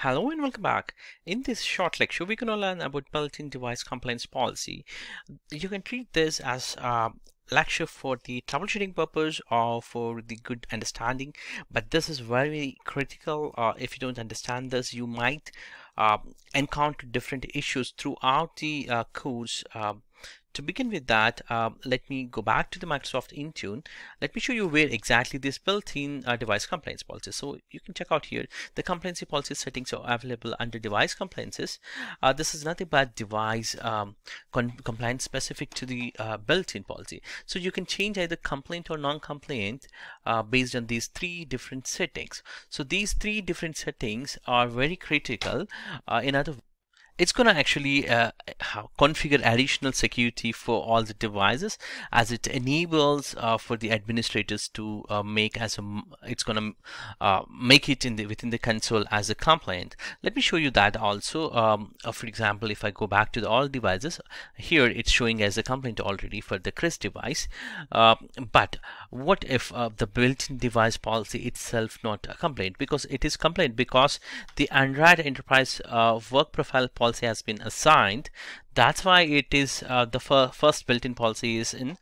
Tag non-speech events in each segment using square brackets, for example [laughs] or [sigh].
Hello and welcome back. In this short lecture, we're going to learn about built-in device compliance policy. You can treat this as a lecture for the troubleshooting purpose or for the good understanding, but this is very critical. Uh, if you don't understand this, you might uh, encounter different issues throughout the uh, course um, to begin with that, uh, let me go back to the Microsoft Intune. Let me show you where exactly this built-in uh, device compliance policy. So you can check out here, the compliance policy settings are available under device compliances. Uh, this is nothing but device um, compliance specific to the uh, built-in policy. So you can change either complaint or non-complaint uh, based on these three different settings. So these three different settings are very critical. Uh, in other it's going to actually uh, configure additional security for all the devices as it enables uh, for the administrators to uh, make as a it's going to uh, make it in the within the console as a complaint let me show you that also um, uh, for example if I go back to the all devices here it's showing as a complaint already for the Chris device. Uh, but what if the built-in device policy itself not a complaint? Because it is complaint because the Android enterprise work profile policy policy has been assigned. That's why it is uh, the fir first built-in policy is in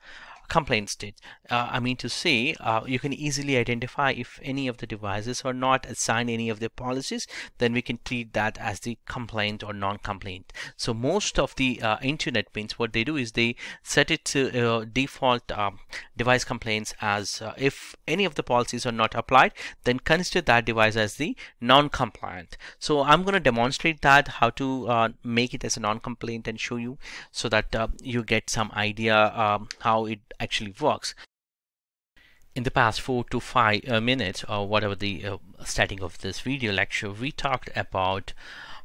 complaint state. Uh, I mean to say, uh, you can easily identify if any of the devices are not assigned any of the policies, then we can treat that as the complaint or non-complaint. So most of the uh, Intune means what they do is they set it to uh, default um, device complaints as uh, if any of the policies are not applied, then consider that device as the non-compliant. So I'm going to demonstrate that how to uh, make it as a non-complaint and show you so that you get some idea um, how it actually works. In the past four to five uh, minutes or whatever the uh, starting of this video lecture we talked about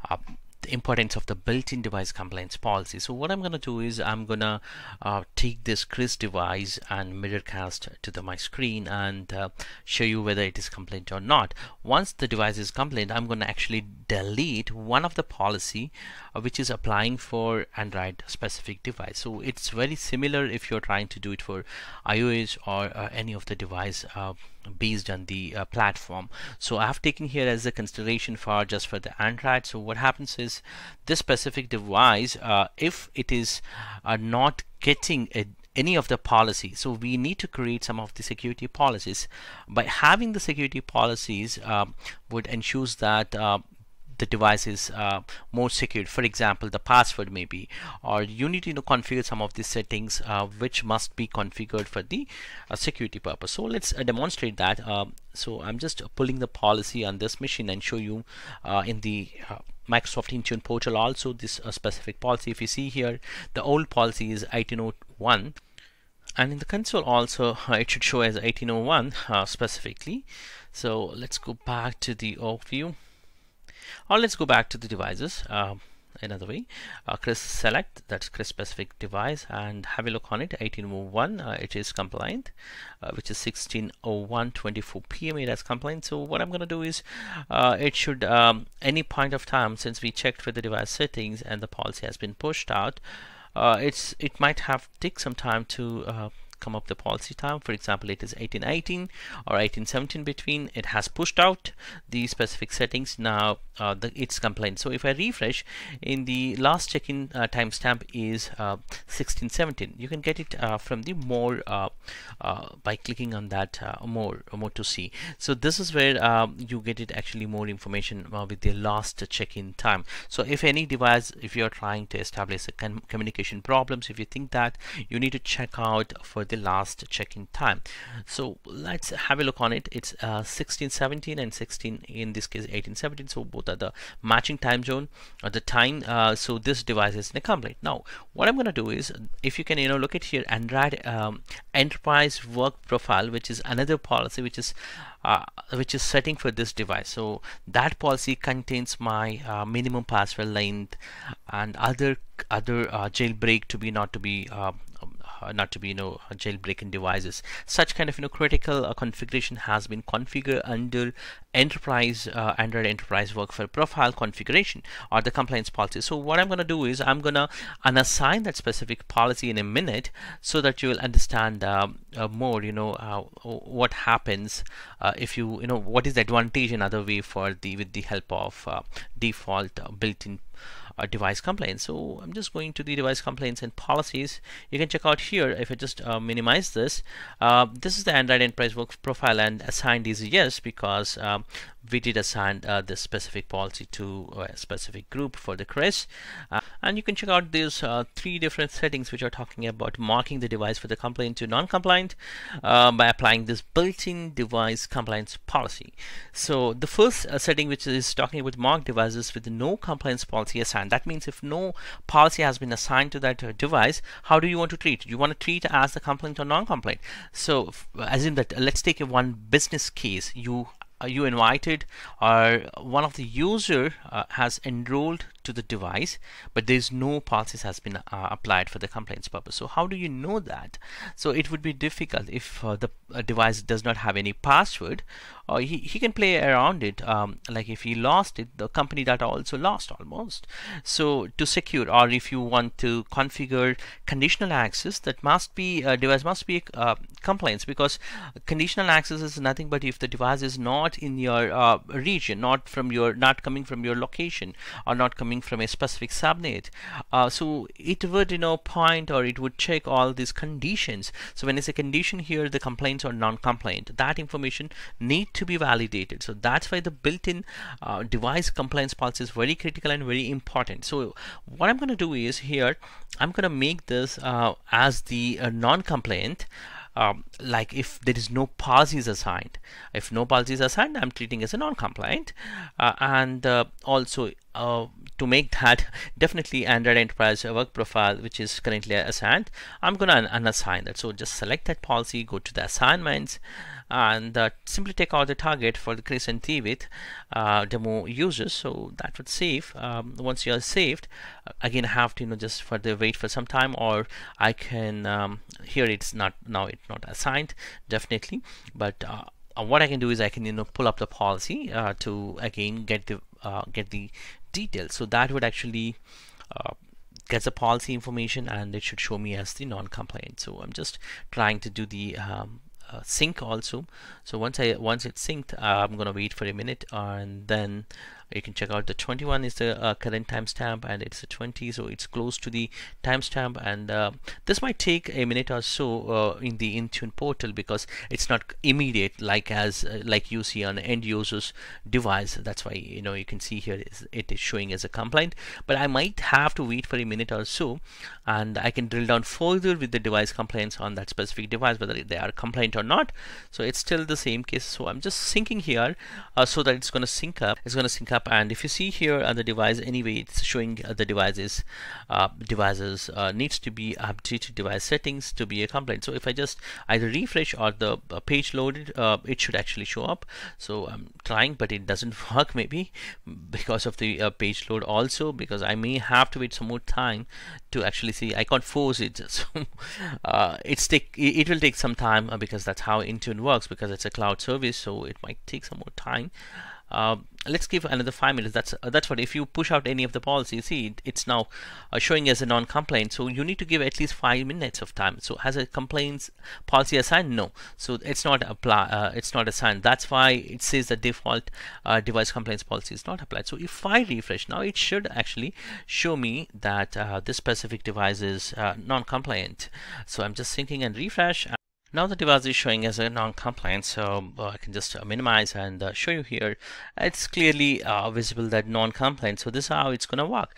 uh, the importance of the built-in device compliance policy. So what I'm going to do is I'm going to uh, take this Chris device and mirrorcast to the, my screen and uh, show you whether it is compliant or not. Once the device is compliant, I'm going to actually delete one of the policy uh, which is applying for Android specific device. So it's very similar if you're trying to do it for iOS or uh, any of the device uh, based on the uh, platform. So I have taken here as a consideration for just for the Android. So what happens is this specific device uh, if it is uh, not getting a, any of the policy so we need to create some of the security policies. By having the security policies um, would ensures that uh, the device is uh, more secure for example the password maybe or you need to you know, configure some of these settings uh, which must be configured for the uh, security purpose. So let's uh, demonstrate that. Um, so I'm just pulling the policy on this machine and show you uh, in the uh, Microsoft Intune portal also this specific policy. If you see here the old policy is 1801 and in the console also [laughs] it should show as 1801 specifically. So let's go back to the overview or let's go back to the devices uh, another way uh, Chris select that's Chris specific device and have a look on it 1801 uh, it is compliant uh, which is 1601 24 p.m. it has compliant so what I'm gonna do is uh, it should um, any point of time since we checked for the device settings and the policy has been pushed out uh, it's it might have take some time to uh, come up the policy time. For example it is 1818 or 1817 between. It has pushed out the specific settings. Now uh, the, it's complaint. So if I refresh in the last check-in uh, timestamp is uh, 1617 you can get it uh, from the more uh, uh, by clicking on that more more to see. So this is where um, you get it actually more information with the last check-in time. So if any device if you're trying to establish a communication problems if you think that you need to check out for the last check-in time. So let's have a look on it. It's uh, 1617 and 16 in this case 1817 so both are the matching time zone at the time uh, so this device is incomplete now what I'm gonna do is if you can you know look at here Android um, enterprise work profile which is another policy which is uh, which is setting for this device. So that policy contains my uh, minimum password length and other other uh, jailbreak to be not to be uh, uh, not to be you know jailbreaking devices such kind of you know critical uh, configuration has been configured under enterprise uh, Android enterprise workflow profile configuration or the compliance policy. So what I'm going to do is I'm going to unassign that specific policy in a minute so that you will understand um, uh, more, you know, uh, what happens uh, if you, you know, what is the advantage in other way for the with the help of uh, default built-in uh, device complaints. So I'm just going to the device complaints and policies. You can check out here if I just uh, minimize this. Uh, this is the Android Enterprise Work Profile and assigned is yes because um, we did assign uh, this specific policy to a specific group for the CRIS. Uh, and you can check out these uh, three different settings which are talking about marking the device for the complaint to non-compliant uh, by applying this built-in device compliance policy. So the first uh, setting which is talking about marked devices with no compliance policy assigned. That means if no policy has been assigned to that uh, device, how do you want to treat? You want to treat as the complaint or non-complaint. So assume that let's take a one business case. You you invited or one of the user uh, has enrolled to the device but there's no policies has been uh, applied for the complaints purpose. So how do you know that? So it would be difficult if uh, the uh, device does not have any password or he, he can play around it um, like if he lost it the company data also lost almost. So to secure or if you want to configure conditional access that must be uh, device must be uh, compliance because conditional access is nothing but if the device is not in your uh, region not from your not coming from your location or not coming coming from a specific subnet. Uh, so it would, you know, point or it would check all these conditions. So when it's a condition here, the complaints are non-compliant. That information need to be validated. So that's why the built-in uh, device compliance policy is very critical and very important. So what I'm going to do is here, I'm going to make this uh, as the uh, non-compliant um, like if there is no policies assigned if no policies assigned I'm treating as a non-compliant uh, and uh, also uh, to make that [laughs] definitely Android Enterprise work profile which is currently assigned I'm gonna unassign that. So just select that policy go to the assignments and uh, simply take out the target for the and T with uh, demo users. So that would save um, once you are saved uh, again I have to you know just further wait for some time or I can um, here it's not now it's not assigned definitely. But uh, uh, what I can do is I can you know pull up the policy uh, to again get the get the details. So that would actually get the policy information and it should show me as the non-compliant. So I'm just trying to do the um, uh, sync also. So once I once it's synced uh, I'm gonna wait for a minute and then you can check out the 21 is the uh, current timestamp and it's a 20 so it's close to the timestamp and uh, this might take a minute or so uh, in the Intune portal because it's not immediate like as uh, like you see on end users device. That's why you know you can see here it is showing as a complaint. But I might have to wait for a minute or so and I can drill down further with the device complaints on that specific device whether they are complaint or not. So it's still the same case. So I'm just syncing here uh, so that it's going to sync up. It's going to sync up and if you see here on the device anyway it's showing uh, the devices uh, devices uh, needs to be updated device settings to be a complaint. So if I just either refresh or the uh, page loaded uh, it should actually show up. So I'm trying but it doesn't [laughs] work maybe because of the uh, page load also because I may have to wait some more time to actually see. I can't force it. [laughs] So it's take it will take some time because that's how Intune works because it's a cloud service so it might take some more time uh, let's give another five minutes. That's uh, that's what if you push out any of the policies see it, it's now uh, showing as a non-complaint so you need to give at least five minutes of time. So has a complaints policy assigned? No. So it's not apply uh, it's not assigned. That's why it says the default uh, device complaints policy is not applied. So if I refresh now it should actually show me that uh, this specific device is non-compliant. So I'm just syncing and refresh now the device is showing as a non-compliant, so uh, I can just uh, minimize and uh, show you here. It's clearly visible that non-compliant, so this is how it's going to work.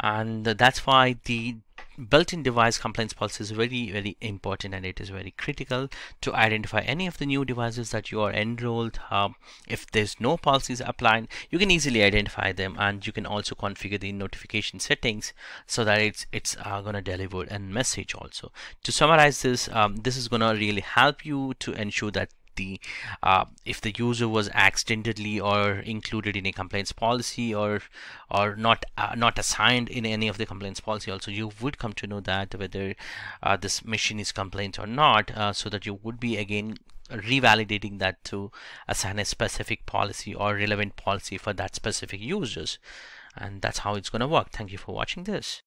And that's why the built-in device compliance policy is very very important and it is very critical to identify any of the new devices that you are enrolled um, if there's no policies applied you can easily identify them and you can also configure the notification settings so that it's it's uh, gonna deliver a message also. To summarize this um, this is gonna really help you to ensure that the uh, if the user was accidentally or included in a complaints policy or or not uh, not assigned in any of the complaints policy also you would come to know that whether uh, this machine is complaint or not uh, so that you would be again revalidating that to assign a specific policy or relevant policy for that specific users. And that's how it's going to work. Thank you for watching this